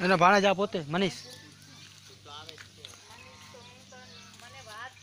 એનો ભાણે જા પોતે મનીષ. મને વાત